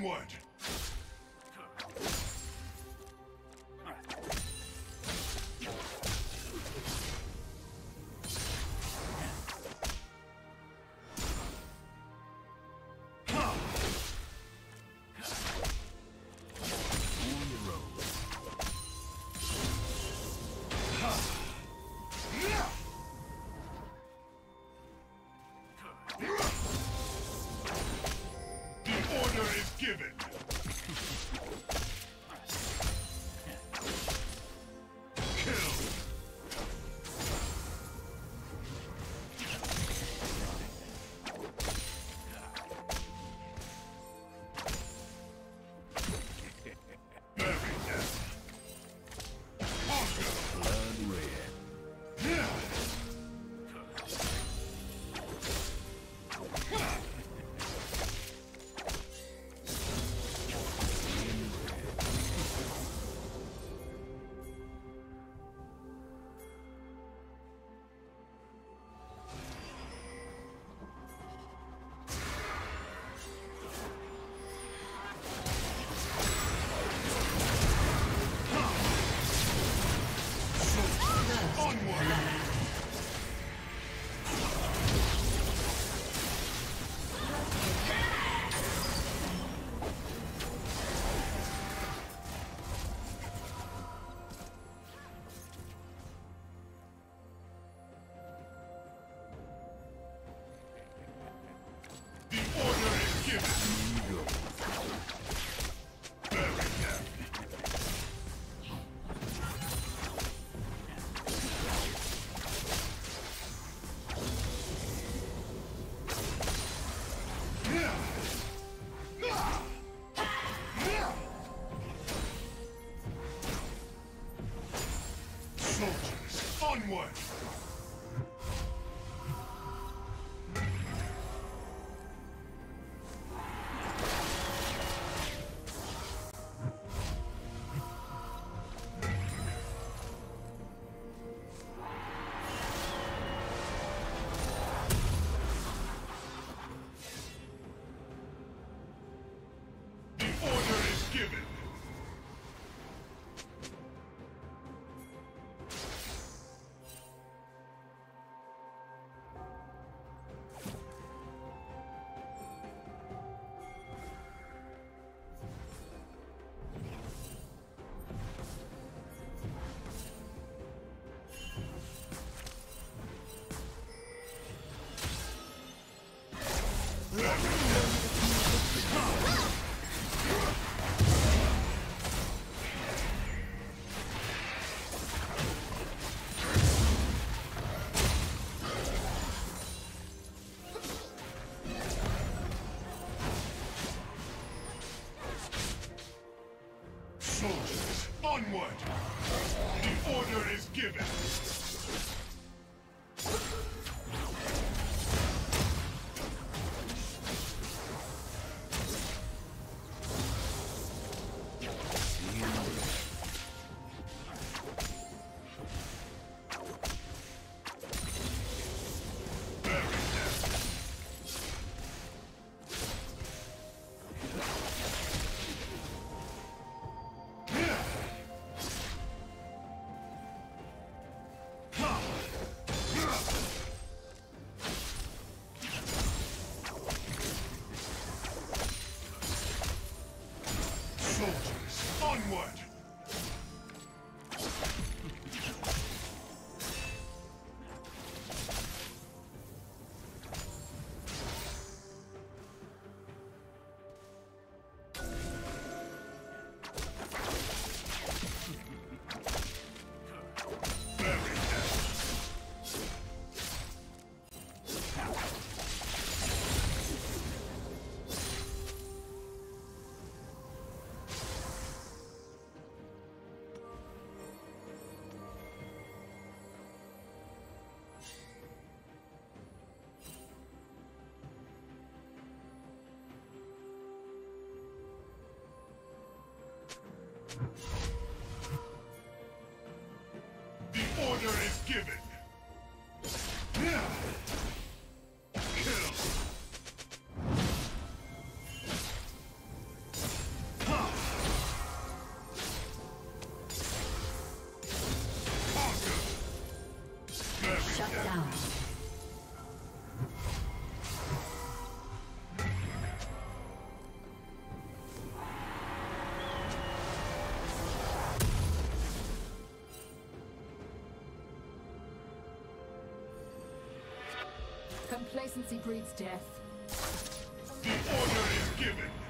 Onward! Order is given. Shut down. Complacency breeds death. The order is given.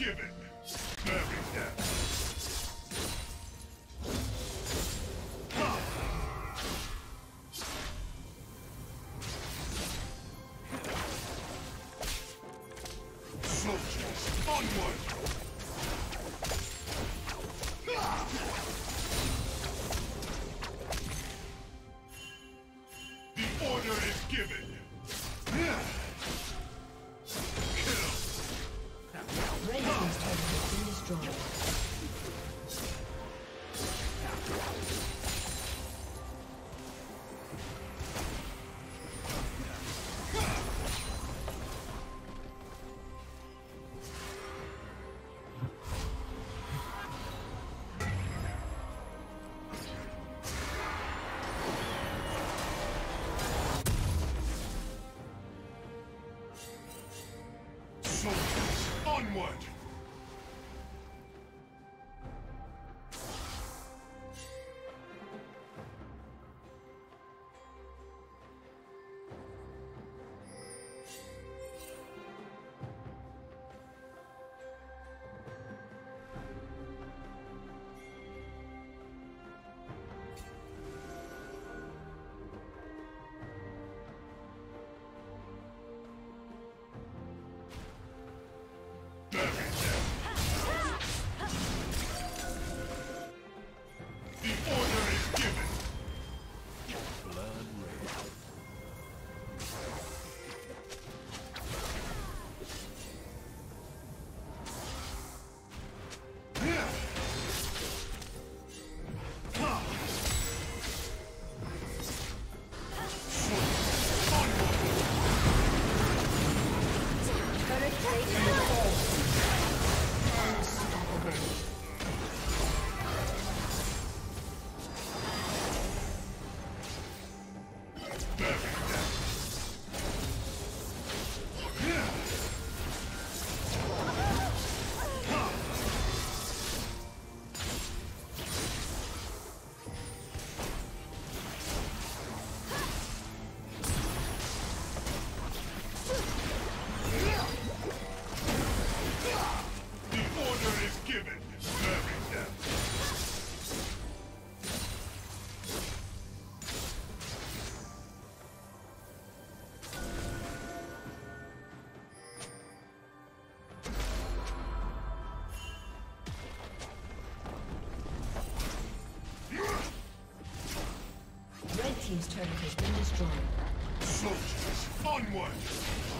Given. Bury turret has been destroyed. Soldiers, onward!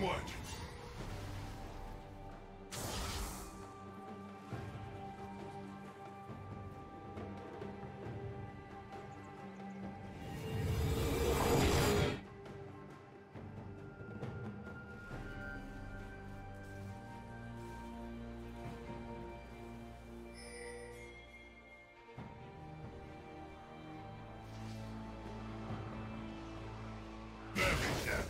Onward! Death.